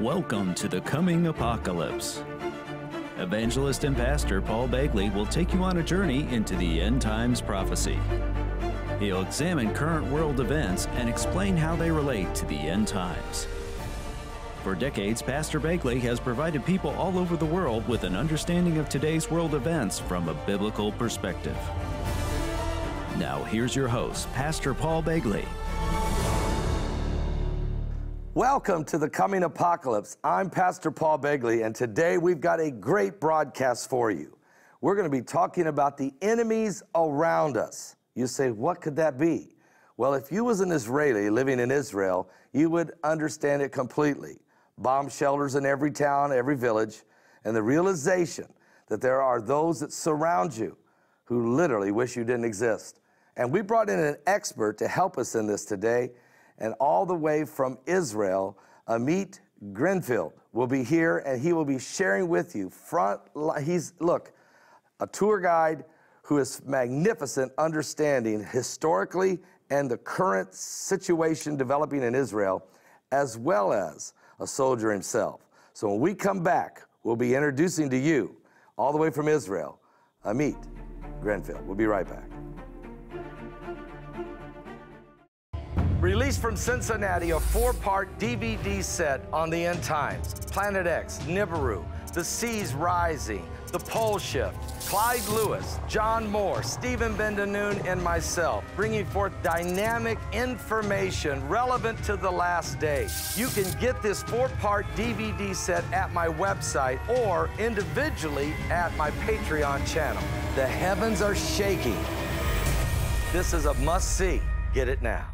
Welcome to the coming apocalypse. Evangelist and pastor Paul Begley will take you on a journey into the end times prophecy. He'll examine current world events and explain how they relate to the end times. For decades, Pastor Begley has provided people all over the world with an understanding of today's world events from a biblical perspective. Now, here's your host, Pastor Paul Begley. Welcome to the coming apocalypse. I'm Pastor Paul Begley, and today we've got a great broadcast for you. We're going to be talking about the enemies around us. You say, what could that be? Well, if you was an Israeli living in Israel, you would understand it completely. Bomb shelters in every town, every village, and the realization that there are those that surround you who literally wish you didn't exist. And we brought in an expert to help us in this today and all the way from Israel, Amit Grinfield will be here and he will be sharing with you front he's look, a tour guide who is magnificent understanding historically and the current situation developing in Israel as well as a soldier himself. So when we come back, we'll be introducing to you all the way from Israel, Amit Grinfield. We'll be right back. Released from Cincinnati, a four-part DVD set on the end times. Planet X, Nibiru, The Seas Rising, The Pole Shift, Clyde Lewis, John Moore, Stephen Bendanoon, and myself, bringing forth dynamic information relevant to the last day. You can get this four-part DVD set at my website or individually at my Patreon channel. The heavens are shaking. This is a must-see. Get it now.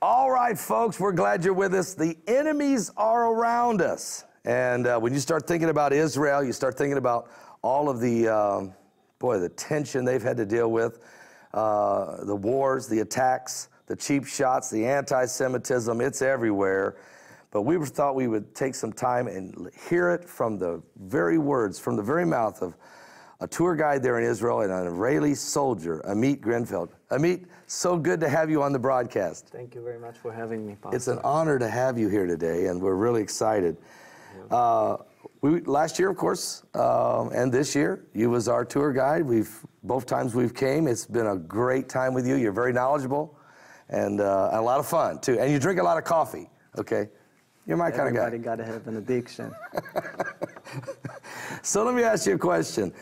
All right, folks, we're glad you're with us. The enemies are around us. And uh, when you start thinking about Israel, you start thinking about all of the, um, boy, the tension they've had to deal with, uh, the wars, the attacks, the cheap shots, the anti Semitism, it's everywhere. But we thought we would take some time and hear it from the very words, from the very mouth of a tour guide there in Israel and an Israeli soldier, Amit Grinfield. Amit, so good to have you on the broadcast. Thank you very much for having me, Pastor. It's an honor to have you here today, and we're really excited. Yeah. Uh, we, last year, of course, uh, and this year, you was our tour guide. We've both times we've came. It's been a great time with you. You're very knowledgeable, and uh, a lot of fun too. And you drink a lot of coffee. Okay, you're my Everybody kind of guy. Everybody got to have an addiction. so let me ask you a question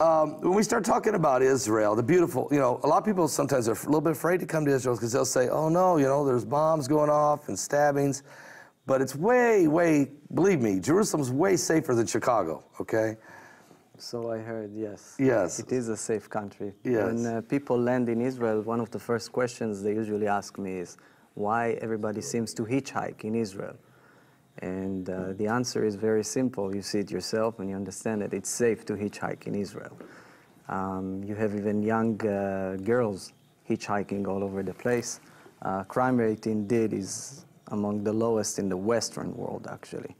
um, when we start talking about Israel, the beautiful, you know, a lot of people sometimes are a little bit afraid to come to Israel because they'll say, oh no, you know, there's bombs going off and stabbings. But it's way, way, believe me, Jerusalem's way safer than Chicago, okay? So I heard, yes. Yes. It is a safe country. Yes. When uh, people land in Israel, one of the first questions they usually ask me is why everybody seems to hitchhike in Israel. And uh, the answer is very simple. You see it yourself and you understand that it's safe to hitchhike in Israel. Um, you have even young uh, girls hitchhiking all over the place. Uh, crime rate indeed is among the lowest in the Western world, actually.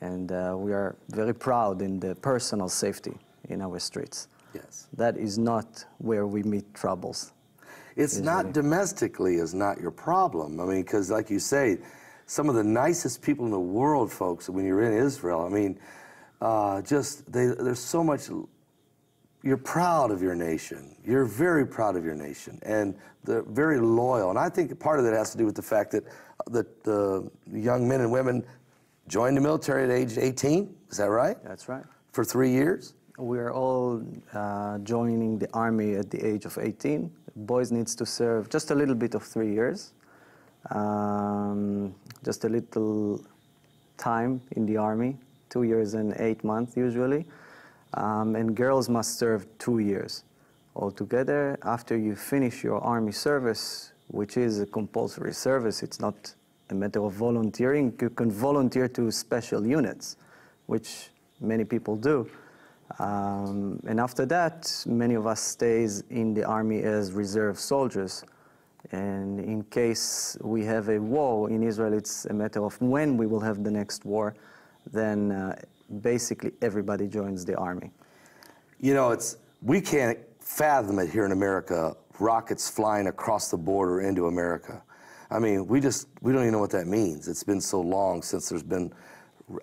And uh, we are very proud in the personal safety in our streets. Yes. That is not where we meet troubles. It's usually. not domestically is not your problem. I mean, because like you say, some of the nicest people in the world, folks, when you're in Israel. I mean, uh, just they, there's so much. You're proud of your nation. You're very proud of your nation, and they're very loyal. And I think part of that has to do with the fact that the, the young men and women joined the military at age 18. Is that right? That's right. For three years. We are all uh, joining the army at the age of 18. Boys needs to serve just a little bit of three years, um, just a little time in the army, two years and eight months usually. Um, and girls must serve two years altogether. After you finish your army service, which is a compulsory service, it's not a matter of volunteering. You can volunteer to special units, which many people do. Um, and after that, many of us stays in the army as reserve soldiers. And in case we have a war in Israel, it's a matter of when we will have the next war. Then uh, basically everybody joins the army. You know, it's we can't fathom it here in America. Rockets flying across the border into America. I mean, we just we don't even know what that means. It's been so long since there's been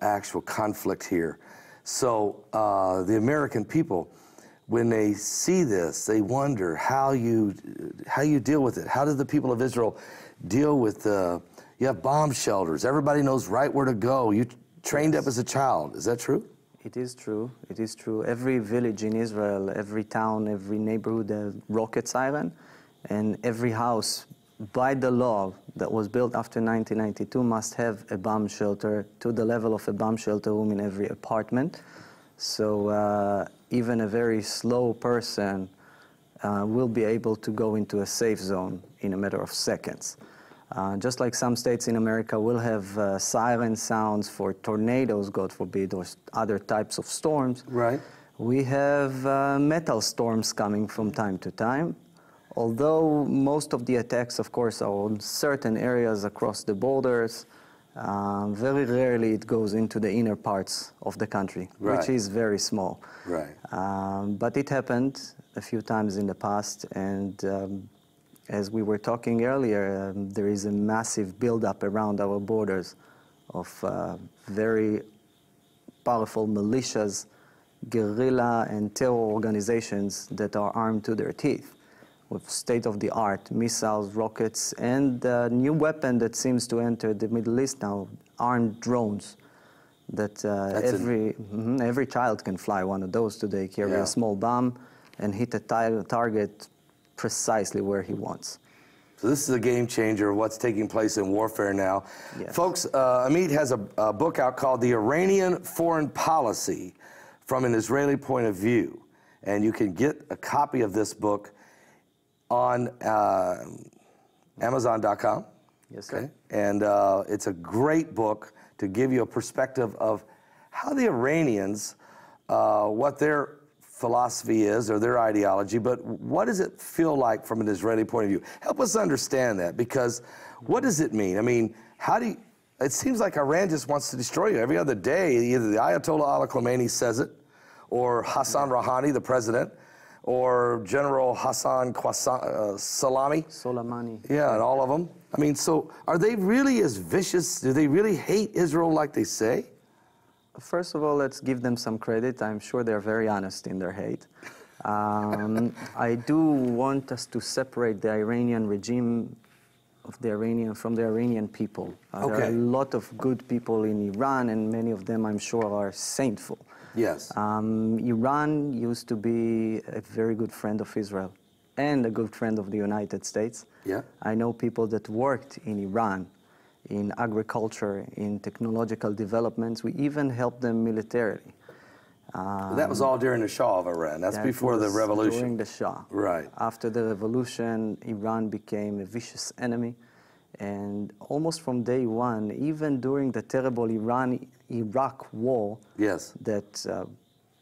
actual conflict here. So uh, the American people, when they see this, they wonder how you how you deal with it. How did the people of Israel deal with the? You have bomb shelters. Everybody knows right where to go. You trained up as a child. Is that true? It is true. It is true. Every village in Israel, every town, every neighborhood, a rocket siren, and every house, by the law that was built after 1992, must have a bomb shelter to the level of a bomb shelter room in every apartment. So uh, even a very slow person uh, will be able to go into a safe zone in a matter of seconds. Uh, just like some states in America will have uh, siren sounds for tornadoes, God forbid, or other types of storms. Right. We have uh, metal storms coming from time to time. Although most of the attacks, of course, are on certain areas across the borders, um, very rarely it goes into the inner parts of the country, Right. which is very small. Right. Um, but it happened a few times in the past, and um, as we were talking earlier, um, there is a massive buildup around our borders of uh, very powerful militias, guerrilla, and terror organizations that are armed to their teeth with state-of-the-art missiles, rockets, and a new weapon that seems to enter the Middle East now, armed drones. That uh, every mhm, every child can fly one of those today, carry Yeah. a small bomb, and hit a target precisely where he wants. So this is a game changer of what's taking place in warfare now. Yes. Folks, uh, Amit has a, a book out called The Iranian Foreign Policy from an Israeli Point of View. And you can get a copy of this book on uh, Amazon.com. Yes, sir. And uh, it's a great book to give you a perspective of how the Iranians, uh, what their philosophy is or their ideology, but what does it feel like from an Israeli point of view? Help us understand that because what does it mean? I mean, how do you, it seems like Iran just wants to destroy you every other day. Either the Ayatollah Ali Khamenei says it, or Hassan Rouhani, the president, or General Hassan Qasem, uh, Salami. Soleimani. Yeah, and all of them. I mean, so are they really as vicious? Do they really hate Israel like they say? First of all, let's give them some credit. I'm sure they're very honest in their hate. Um, I do want us to separate the Iranian regime of the Iranian from the Iranian people. Uh, There are a lot of good people in Iran, and many of them, I'm sure, are saintful. Yes. Um, Iran used to be a very good friend of Israel and a good friend of the United States. Yeah. I know people that worked in Iran in agriculture, in technological developments. We even helped them militarily. that was all during the Shah of Iran. That's That before the revolution. During the Shah. Right. After the revolution, Iran became a vicious enemy. And almost from day one, even during the terrible Iran Iraq war, Yes. that uh,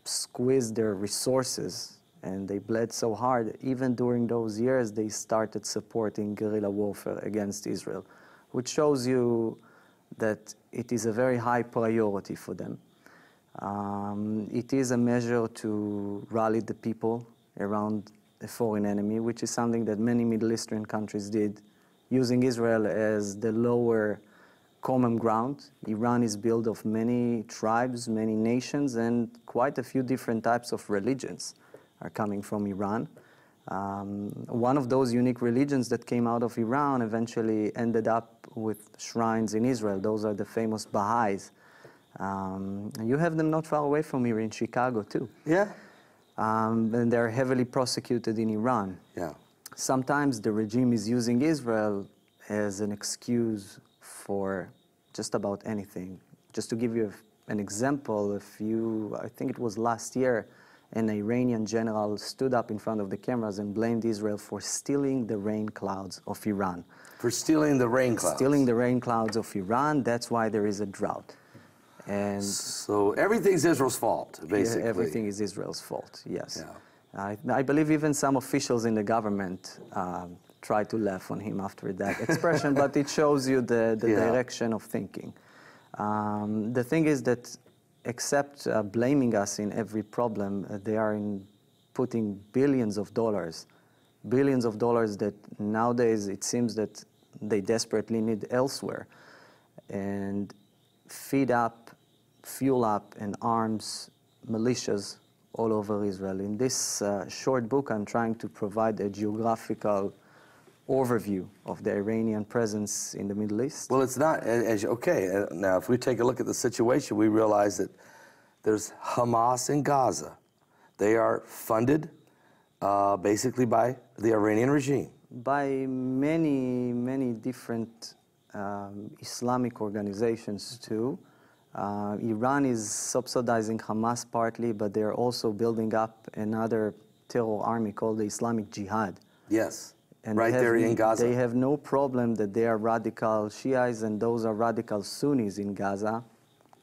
squeezed their resources and they bled so hard, even during those years, they started supporting guerrilla warfare against Israel, which shows you that it is a very high priority for them. Um, it is a measure to rally the people around a foreign enemy, which is something that many Middle Eastern countries did, using Israel as the lower common ground. Iran is built of many tribes, many nations, and quite a few different types of religions are coming from Iran. Um, one of those unique religions that came out of Iran eventually ended up with shrines in Israel. Those are the famous Baha'is. Um, you have them not far away from here in Chicago, too. Yeah. Um, and they're heavily prosecuted in Iran. Yeah. Sometimes the regime is using Israel as an excuse for just about anything. Just to give you an example, if you, I think it was last year, an Iranian general stood up in front of the cameras and blamed Israel for stealing the rain clouds of Iran. For stealing the rain clouds. Stealing the rain clouds of Iran, that's why there is a drought. And So everything's Israel's fault, basically. Everything is Israel's fault, yes. Yeah. I, I believe even some officials in the government um, try to laugh on him after that expression, but it shows you the, the Yeah. direction of thinking. Um, the thing is that, except uh, blaming us in every problem, uh, they are in putting billions of dollars, billions of dollars that nowadays it seems that they desperately need elsewhere, and feed up fuel up and arms militias all over Israel. In this uh, short book, I'm trying to provide a geographical overview of the Iranian presence in the Middle East. Well, it's not, as, okay, uh, now if we take a look at the situation, we realize that there's Hamas in Gaza. They are funded uh, basically by the Iranian regime. By many, many different um, Islamic organizations too. Uh, Iran is subsidizing Hamas partly, but they're also building up another terror army called the Islamic Jihad. Yes, and right have, there in Gaza. They have no problem that they are radical Shiites and those are radical Sunnis in Gaza.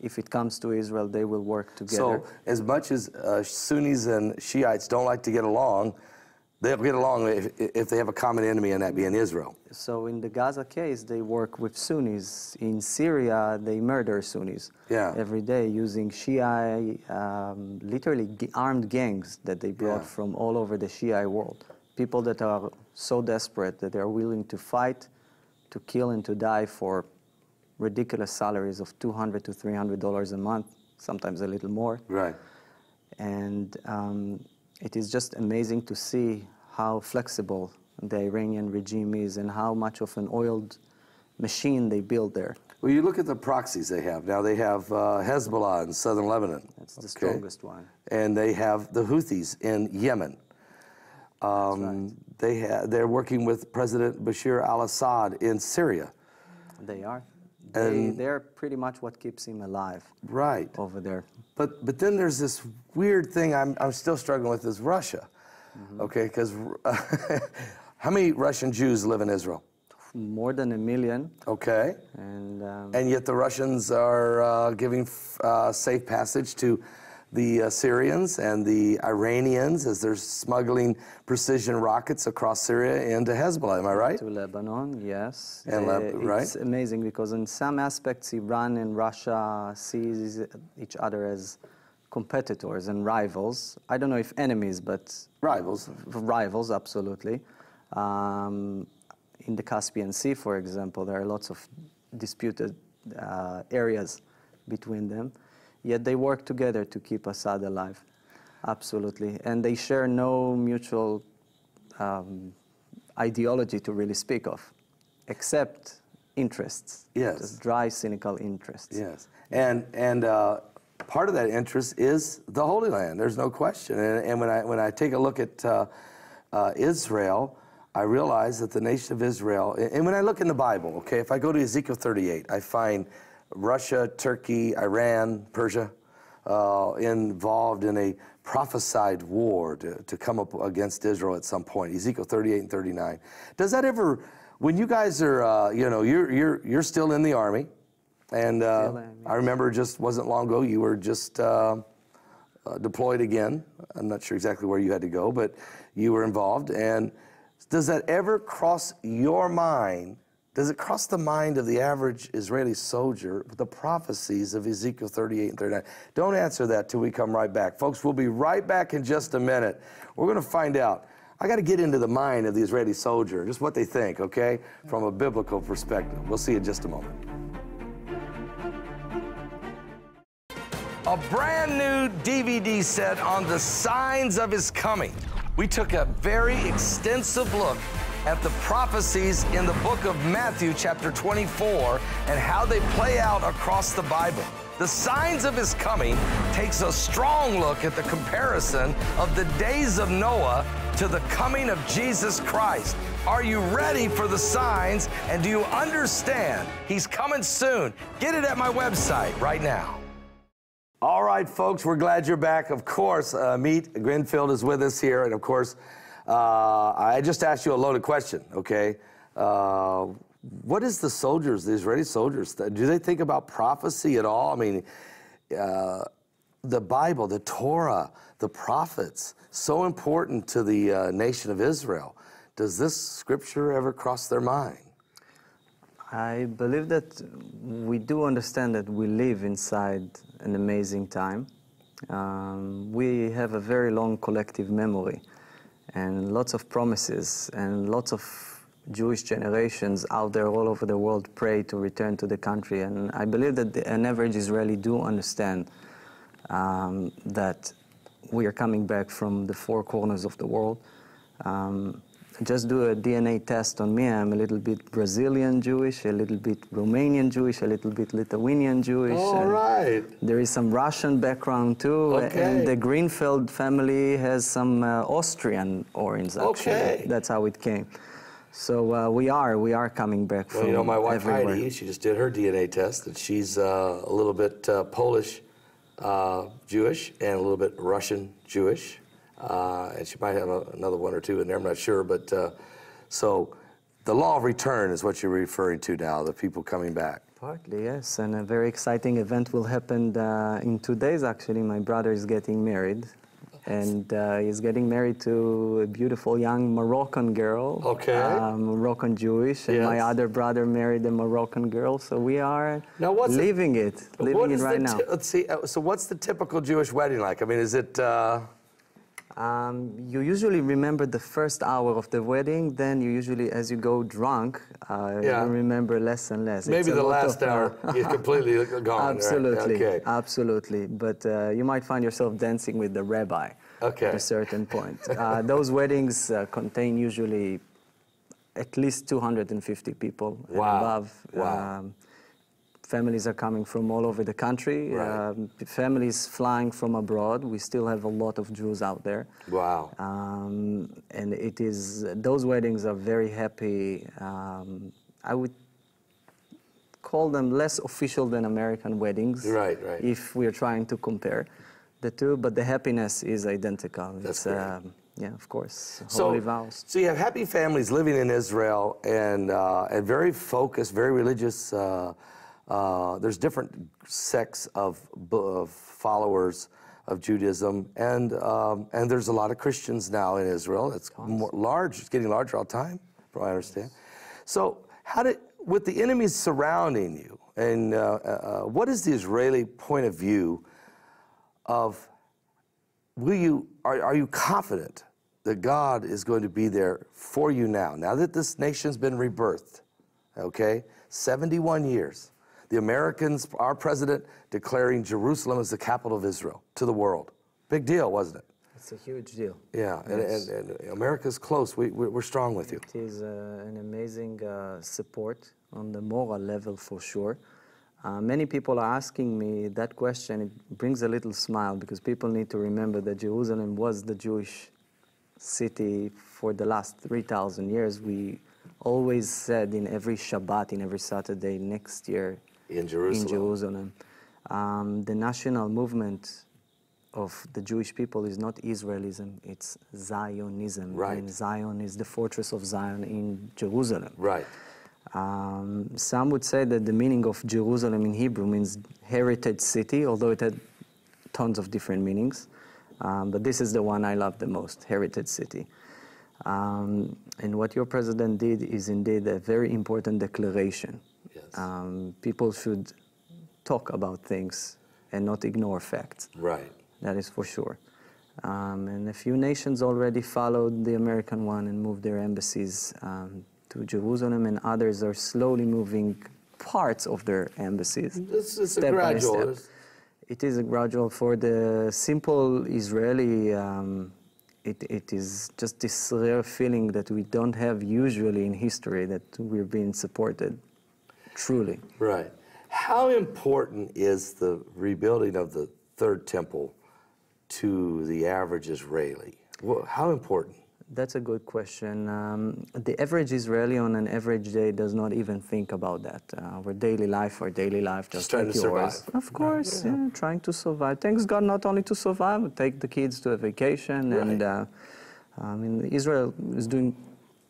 If it comes to Israel, they will work together. So, as much as uh, Sunnis and Shiites don't like to get along, they'll get along if, if, they have a common enemy, and that being Israel. So in the Gaza case, they work with Sunnis. In Syria, they murder Sunnis yeah. every day using Shia, um, literally armed gangs that they brought yeah. from all over the Shia world. People that are so desperate that they are willing to fight, to kill, and to die for ridiculous salaries of 200 to 300 dollars a month, sometimes a little more. Right. And um, it is just amazing to see how flexible the Iranian regime is and how much of an oiled machine they build there. Well, you look at the proxies they have. Now they have uh, Hezbollah in southern Lebanon. That's the okay. strongest one. And they have the Houthis in Yemen. Um, right. They ha- they're working with President Bashir al-Assad in Syria. They are. They, they're pretty much what keeps him alive. Right. Over there. But but then there's this weird thing I'm I'm still struggling with is Russia. Mm-hmm. Okay, because how many Russian Jews live in Israel? More than a million. Okay. And um, and yet the Russians are uh, giving uh, safe passage to the uh, Syrians and the Iranians as they're smuggling precision rockets across Syria into Hezbollah. Am I right? To Lebanon, yes. And uh, right? It's amazing because in some aspects, Iran and Russia sees each other as competitors and rivals. I don't know if enemies, but rivals. Rivals, absolutely. Um, in the Caspian Sea, for example, there are lots of disputed uh, areas between them. Yet they work together to keep Assad alive. Absolutely. And they share no mutual um, ideology to really speak of, except interests. Yes. Just dry, cynical interests. Yes. And, and uh, part of that interest is the Holy Land. There's no question. And, and when, I, when I take a look at uh, uh, Israel, I realize that the nation of Israel, and when I look in the Bible, okay, if I go to Ezekiel 38, I find Russia, Turkey, Iran, Persia, uh, involved in a prophesied war to, to come up against Israel at some point, Ezekiel 38 and 39. Does that ever, when you guys are, uh, you know, you're, you're, you're still in the army, and uh, I remember just wasn't long ago, you were just uh, uh, deployed again. I'm not sure exactly where you had to go, but you were involved. And does that ever cross your mind does it cross the mind of the average Israeli soldier the prophecies of Ezekiel 38 and 39? Don't answer that till we come right back. Folks, we'll be right back in just a minute. We're going to find out. I got to get into the mind of the Israeli soldier, just what they think, okay, from a biblical perspective. We'll see in just a moment. A brand new DVD set on the signs of his coming. We took a very extensive look at the prophecies in the book of Matthew, chapter 24, and how they play out across the Bible. The signs of his coming takes a strong look at the comparison of the days of Noah to the coming of Jesus Christ. Are you ready for the signs and do you understand he's coming soon? Get it at my website right now. All right, folks, we're glad you're back. Of course, uh, Amit Grinfield is with us here, and of course, uh, I just asked you a loaded question, okay? Uh, what is the soldiers, the Israeli soldiers, do they think about prophecy at all? I mean, uh, the Bible, the Torah, the prophets, so important to the uh, nation of Israel. Does this scripture ever cross their mind? I believe that we do understand that we live inside an amazing time. Um, we have a very long collective memory and lots of promises and lots of Jewish generations out there all over the world pray to return to the country. And I believe that the, an average Israeli do understand um, that we are coming back from the four corners of the world. Um, just do a DNA test on me. I'm a little bit Brazilian Jewish, a little bit Romanian Jewish, a little bit Lithuanian Jewish. All right. There is some Russian background too, Okay. and the Greenfeld family has some uh, Austrian origins. Actually, Okay. that's how it came. So uh, we are we are coming back Well, from you know, my wife everywhere. Heidi, she just did her DNA test, and she's uh, a little bit uh, Polish uh, Jewish and a little bit Russian Jewish, uh, and she might have a, another one or two in there. I'm not sure, but uh, so the law of return is what you're referring to now. The people coming back. Partly, yes, and a very exciting event will happen uh, in two days. Actually, my brother is getting married, and uh, he's getting married to a beautiful young Moroccan girl. Okay. uh, Moroccan Jewish, and my other brother married a Moroccan girl. So we are Now, what's it- living it, What living it right now. let's see. uh, So, what's the typical Jewish wedding like? I mean, is it? Um, you usually remember the first hour of the wedding. Then you usually, as you go drunk, uh, Yeah. you remember less and less. Maybe the last of, hour is completely gone. right? Absolutely, Okay. absolutely. But uh, you might find yourself dancing with the rabbi Okay. at a certain point. Uh, those weddings uh, contain usually at least 250 people and above. Wow. Um, families are coming from all over the country. Right. Um, families flying from abroad. We still have a lot of Jews out there. Wow. Um, and it is those weddings are very happy. Um, I would call them less official than American weddings. Right, right. If we're trying to compare the two, but the happiness is identical. That's it's, um, yeah, of course. So, Holy vows. so you have happy families living in Israel and, uh, and very focused, very religious. Uh, uh, there's different sects of, of followers of Judaism, and, um, and there's a lot of Christians now in Israel. It's more large, it's getting larger all the time, from what I understand. So, how did, with the enemies surrounding you, and uh, uh, uh, what is the Israeli point of view of will you are, are you confident that god is going to be there for you now now that this nation's been rebirthed okay 71 years the americans our president declaring jerusalem as the capital of israel to the world big deal wasn't it It's a huge deal. yeah and, and, and america's close we, we, we're strong with you It is uh, an amazing uh, support on the moral level for sure. Uh, many people are asking me that question. It brings a little smile because people need to remember that Jerusalem was the Jewish city for the last 3,000 years. We always said in every Shabbat, in every Saturday next year in jerusalem in Jerusalem. Um, the national movement of the Jewish people is not Israelism, it's Zionism. Right. And Zion is the fortress of Zion in Jerusalem. right Um, some would say that the meaning of Jerusalem in Hebrew means heritage city, although it had tons of different meanings. Um, but this is the one I love the most, heritage city. Um, and what your president did is indeed a very important declaration. Um, people should talk about things and not ignore facts. right That is for sure. Um, and a few nations already followed the American one and moved their embassies um, to Jerusalem, and others are slowly moving parts of their embassies. It's- it's a step by step. It is a gradual for the simple Israeli. Um, it, it is just this rare feeling that we don't have usually in history that we're being supported, truly. Right. How important is the rebuilding of the third temple to the average Israeli? How important? That's a good question. Um, the average Israeli on an average day does not even think about that. Uh, our daily life, our daily life, just, Just trying like to yours. survive. Of course, yeah. trying to survive. Thanks God, not only to survive, but take the kids to a vacation. And uh, I mean, Israel is doing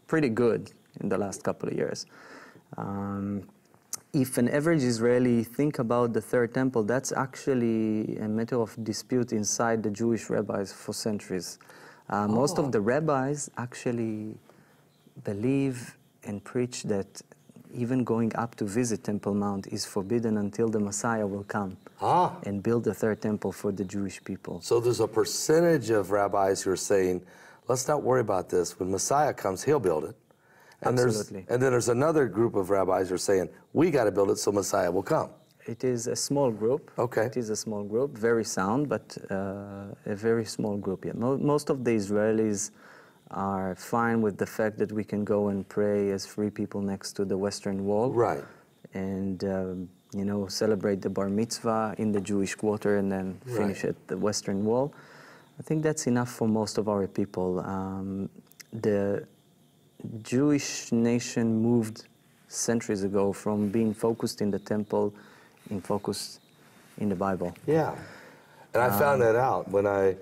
pretty good in the last couple of years. Um, if an average Israeli think about the third temple, that's actually a matter of dispute inside the Jewish rabbis for centuries. Uh, Most of the rabbis actually believe and preach that even going up to visit Temple Mount is forbidden until the Messiah will come Ah. and build the third temple for the Jewish people. So there's a percentage of rabbis who are saying, let's not worry about this. When Messiah comes, he'll build it. And there's Absolutely. and then there's another group of rabbis who are saying we got to build it so Messiah will come. It is a small group. Okay. It is a small group, very sound, but uh, a very small group. Yeah. Mo- most of the Israelis are fine with the fact that we can go and pray as free people next to the Western Wall. Right. And, um, you know, celebrate the Bar Mitzvah in the Jewish quarter and then finish Right. at the Western Wall. I think that's enough for most of our people. Um, the Jewish nation moved centuries ago from being focused in the temple in focus in the Bible. Yeah. And I found that out when I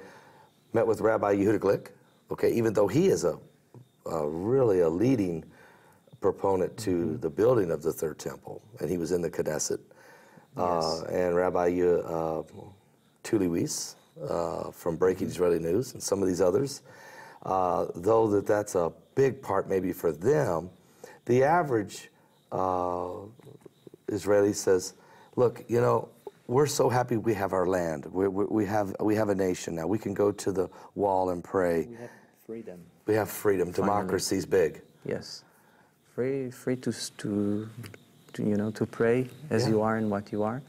met with Rabbi Yehuda Glick. Okay, even though he is a, a really a leading proponent to the building of the third temple, and he was in the Knesset. Uh, and Rabbi uh, Tuly Weisz uh, from Breaking Israeli News and some of these others, uh, though that that's a big part maybe for them, the average uh, Israeli says, look, you know, we're so happy we have our land. We, we, we, have, we have a nation now. We can go to the wall and pray. We have freedom. We have freedom. Democracy's big. Yes, free, free to, to, to you know, to pray as Yeah. you are and what you are.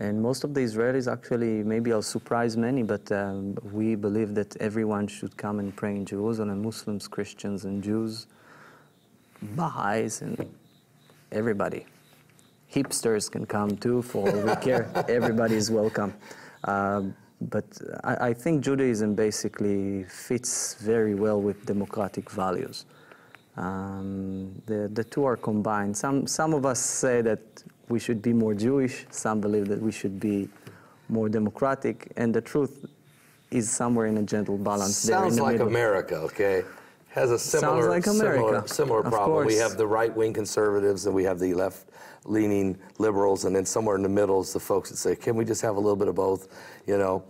And most of the Israelis actually, maybe I'll surprise many, but um, we believe that everyone should come and pray in Jerusalem Muslims, Christians, and Jews, Baha'is, and everybody. Hipsters can come too, for all we care. Everybody is welcome. Um, but I, I think Judaism basically fits very well with democratic values. Um, the, the two are combined. Some, some of us say that we should be more Jewish, some believe that we should be more democratic, and the truth is somewhere in a gentle balance there in Sounds the like middle. America, okay? Has a similar, like similar, similar problem. We have the right wing conservatives and we have the left leaning liberals, and then somewhere in the middle is the folks that say, can we just have a little bit of both, you know?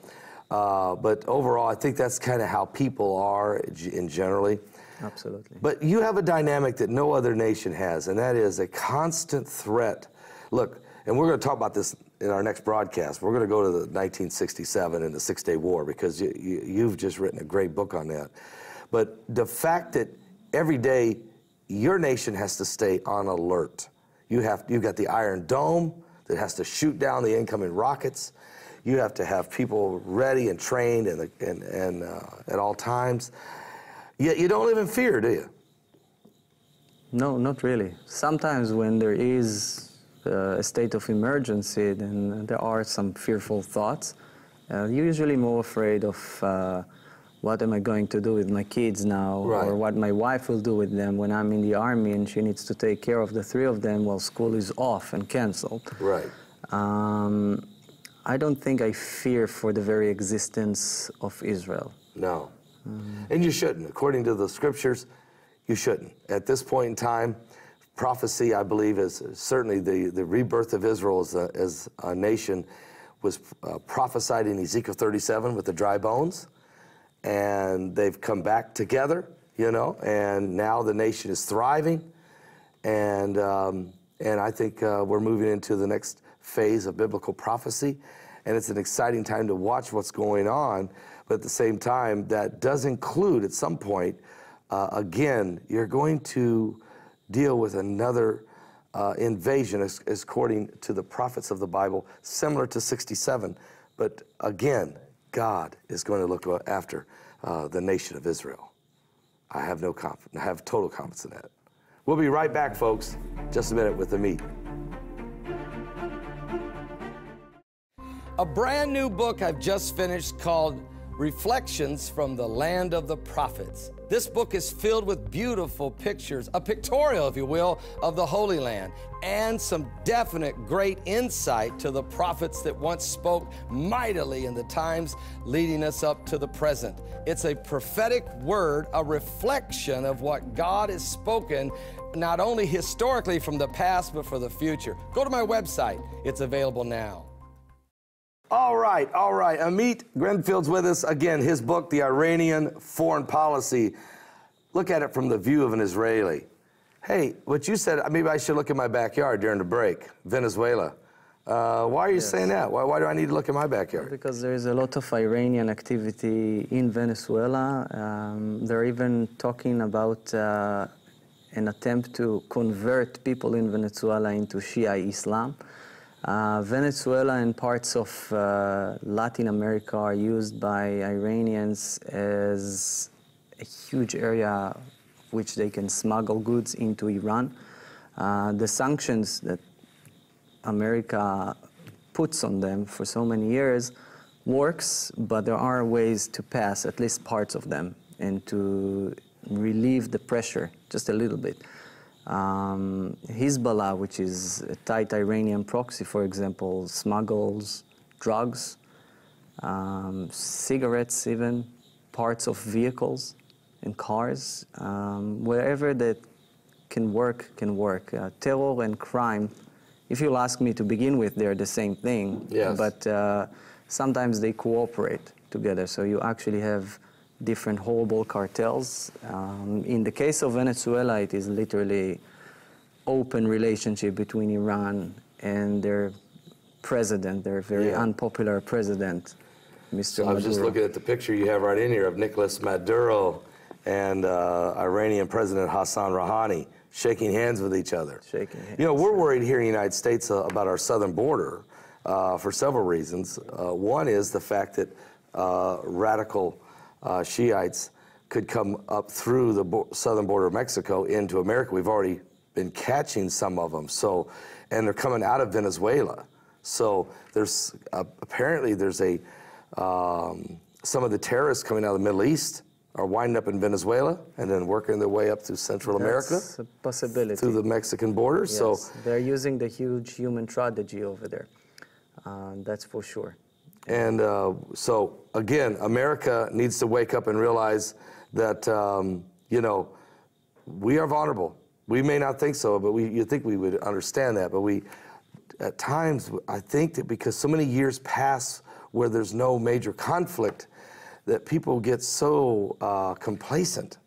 Uh, but overall, I think that's kind of how people are in generally. Absolutely. But you have a dynamic that no other nation has, and that is a constant threat. Look, and we're going to talk about this in our next broadcast. We're going to go to the 1967 and the Six Day War because you, you, you've just written a great book on that. But the fact that every day your nation has to stay on alert. You have, you've got the Iron Dome that has to shoot down the incoming rockets. You have to have people ready and trained and, and, and uh, at all times. Yet you don't live in fear, do you? No, not really. Sometimes when there is a state of emergency, then there are some fearful thoughts. Uh, you're usually more afraid of uh, what am I going to do with my kids now, Right. or what my wife will do with them when I'm in the army and she needs to take care of the three of them while school is off and canceled. Right. Um, I don't think I fear for the very existence of Israel. No. And you shouldn't. According to the scriptures, you shouldn't. At this point in time, prophecy, I believe, is certainly the, the rebirth of Israel as a, as a nation was uh, prophesied in Ezekiel 37 with the dry bones. And they've come back together, you know, and now the nation is thriving. And, um, and I think uh, we're moving into the next phase of biblical prophecy. And it's an exciting time to watch what's going on. But at the same time, that does include at some point, uh, again, you're going to deal with another uh, invasion, as, as according to the prophets of the Bible, similar to 67. But again, God is going to look after uh, the nation of Israel. I have no confidence. I have total confidence in that. We'll be right back, folks. Just a minute with the meat. A brand new book I've just finished called Reflections from the Land of the Prophets. This book is filled with beautiful pictures, a pictorial, if you will, of the Holy Land, and some definite great insight to the prophets that once spoke mightily in the times leading us up to the present. It's a prophetic word, a reflection of what God has spoken, not only historically from the past, but for the future. Go to my website, it's available now. All right, all right. Amit Grinfield's with us. Again, his book, The Iranian Foreign Policy. Look at it from the view of an Israeli. Hey, what you said, maybe I should look in my backyard during the break, Venezuela. Uh, why are you saying that? Why, why do I need to look in my backyard? Because there is a lot of Iranian activity in Venezuela. Um, they're even talking about uh, an attempt to convert people in Venezuela into Shia Islam. Uh, Venezuela and parts of uh, Latin America are used by Iranians as a huge area which they can smuggle goods into Iran. Uh, the sanctions that America puts on them for so many years works, but there are ways to pass at least parts of them and to relieve the pressure just a little bit. Um, Hezbollah, which is a tight Iranian proxy, for example, smuggles drugs, um, cigarettes, even parts of vehicles and cars. Um, wherever that can work, can work. Uh, terror and crime, if you'll ask me to begin with, they're the same thing. Yes. But uh, sometimes they cooperate together. So you actually have different horrible cartels. Um, in the case of Venezuela, it is literally open relationship between Iran and their president, their very Yeah. unpopular president, Mr. I was just looking at the picture you have right in here of Nicolas Maduro and uh, Iranian President Hassan Rouhani shaking hands with each other. Shaking hands. You know, we're worried here in the United States uh, about our southern border uh, for several reasons. Uh, one is the fact that uh, radical uh, Shiites could come up through the bo- southern border of Mexico into America. We've already been catching some of them. So, and they're coming out of Venezuela. So there's uh, apparently there's a um, some of the terrorists coming out of the Middle East are winding up in Venezuela and then working their way up through Central America That's a possibility. through the Mexican border. So they're using the huge human tragedy over there. Uh, that's for sure. And uh, so, again, America needs to wake up and realize that, um, you know, we are vulnerable. We may not think so, but we, you think we would understand that. But we, at times, I think that because so many years pass where there's no major conflict, that people get so uh, complacent,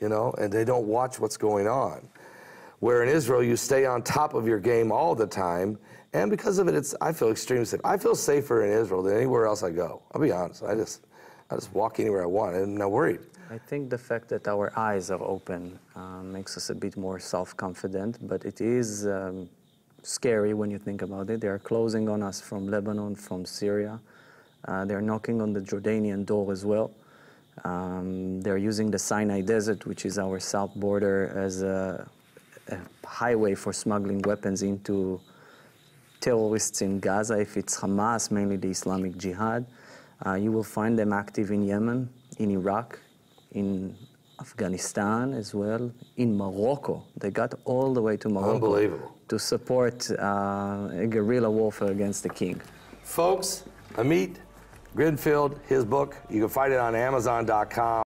you know, and they don't watch what's going on. Where in Israel, you stay on top of your game all the time, and because of it, it's I feel extremely safe. I feel safer in Israel than anywhere else I go. I'll be honest. I just I just walk anywhere I want, and I'm not worried. I think the fact that our eyes are open uh, makes us a bit more self-confident, but it is um, scary when you think about it. They are closing on us from Lebanon, from Syria. Uh, they're knocking on the Jordanian door as well. Um, they're using the Sinai Desert, which is our south border, as a, a highway for smuggling weapons into terrorists in Gaza, if it's Hamas, mainly the Islamic Jihad. Uh, you will find them active in Yemen, in Iraq, in Afghanistan as well, in Morocco. They got all the way to Morocco to support uh, a guerrilla warfare against the king. Folks, Amit Grinfield, his book, you can find it on Amazon.com.